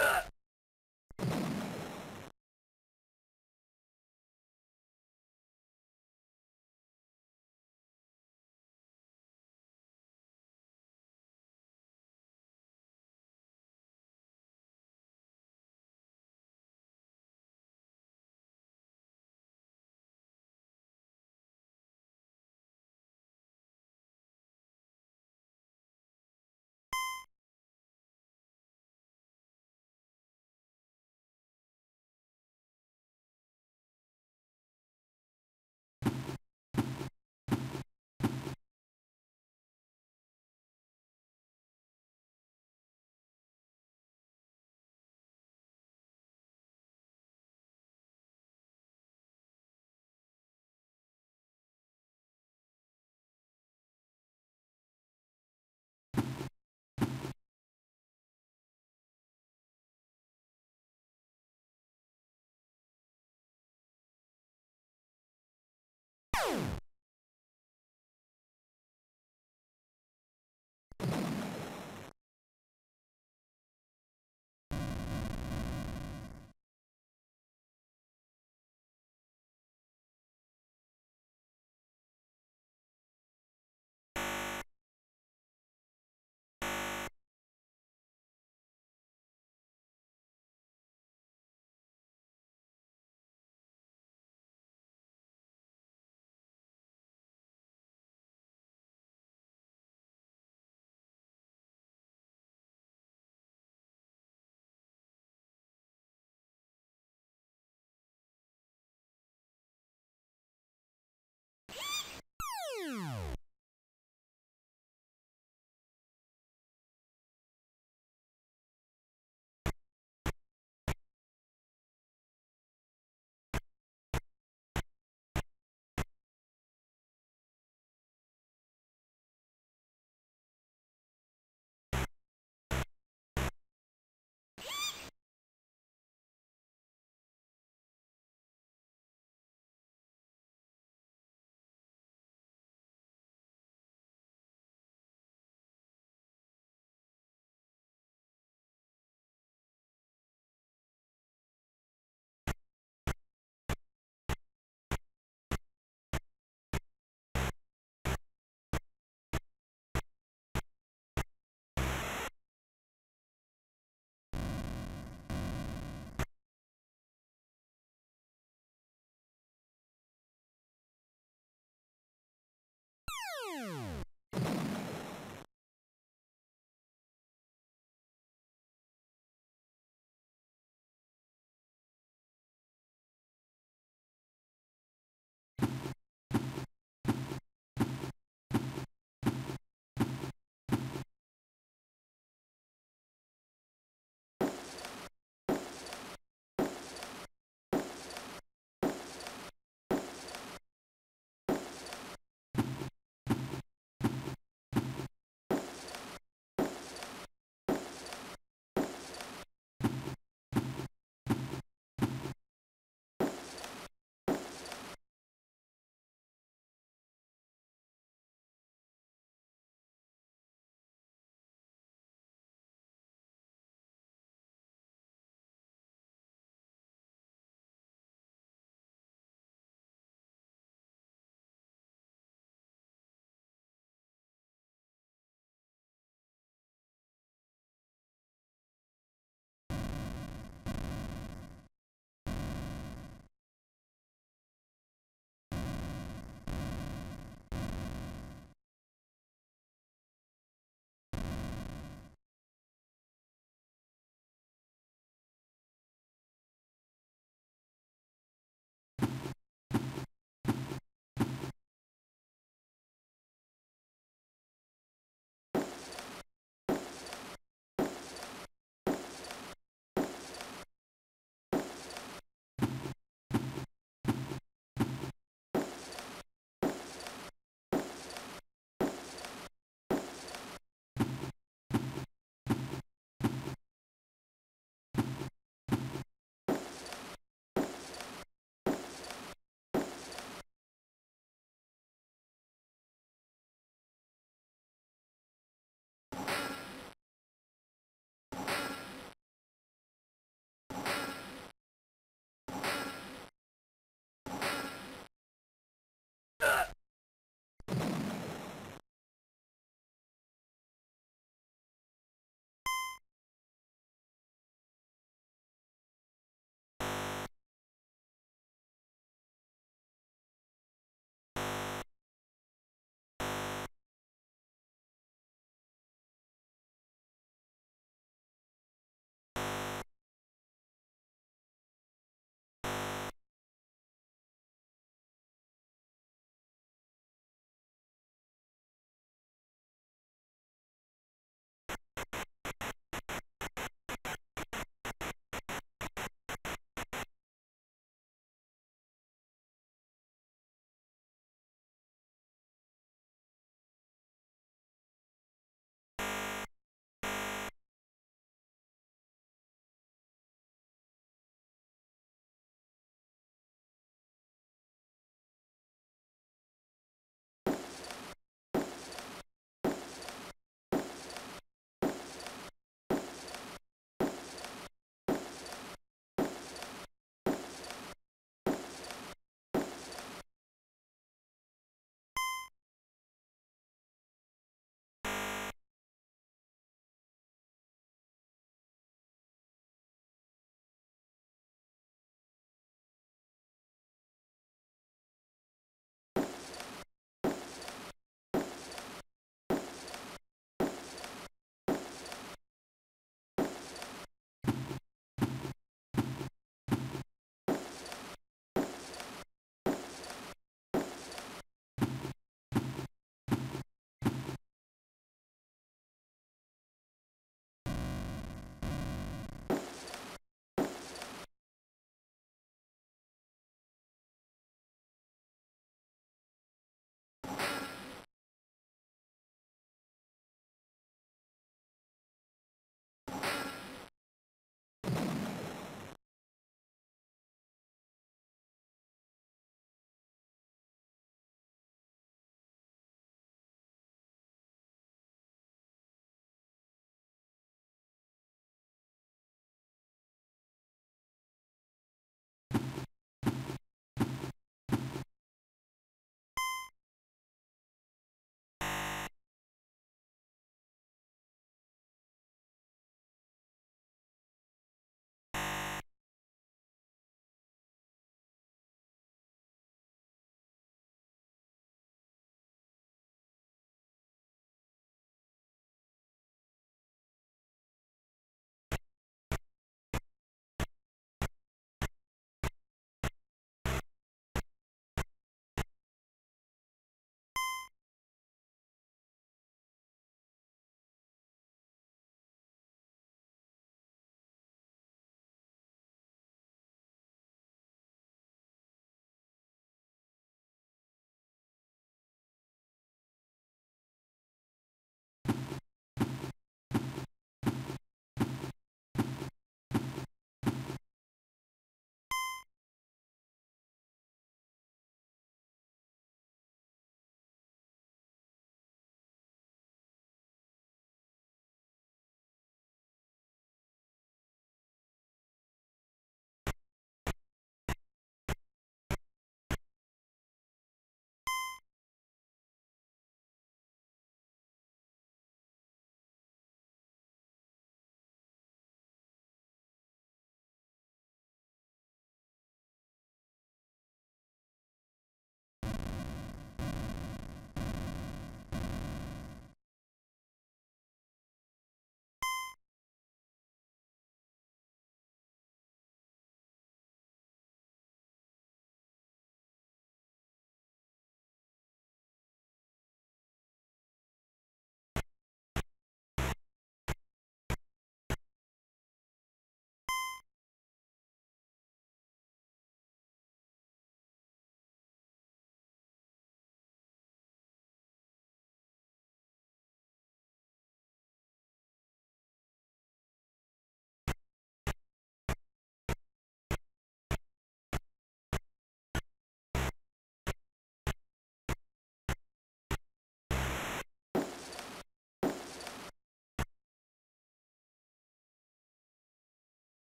Uh. Boom!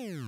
you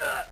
Ugh.